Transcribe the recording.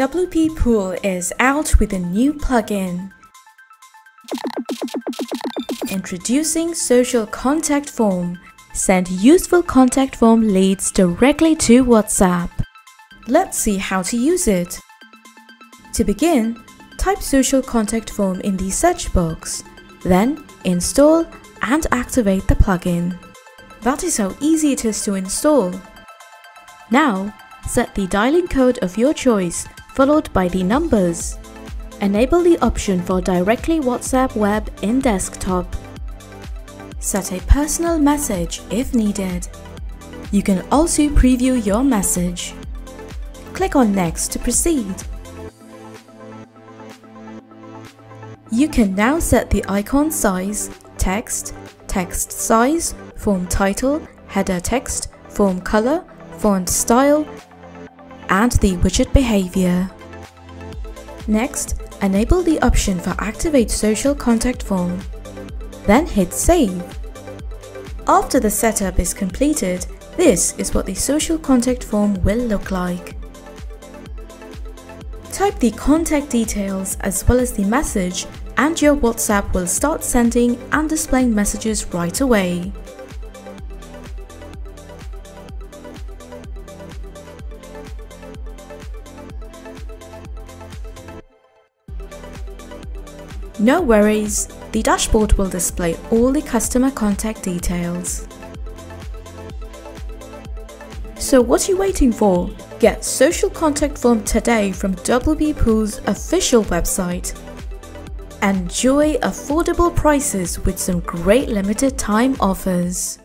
WP Pool is out with a new plugin. Introducing Social Contact Form. Send useful contact form leads directly to WhatsApp. Let's see how to use it. To begin, type Social Contact Form in the search box. Then install and activate the plugin. That is how easy it is to install. Now, set the dialing code of your choice followed by the numbers. Enable the option for directly WhatsApp web in desktop. Set a personal message if needed. You can also preview your message. Click on Next to proceed. You can now set the icon size, text, text size, form title, header text, form color, font style, and the widget behavior. Next, enable the option for Activate Social Contact Form. Then hit Save. After the setup is completed, this is what the social contact form will look like. Type the contact details as well as the message and your WhatsApp will start sending and displaying messages right away. No worries, the dashboard will display all the customer contact details. So what are you waiting for? Get Social Contact Form today from WP Pool's official website. Enjoy affordable prices with some great limited time offers.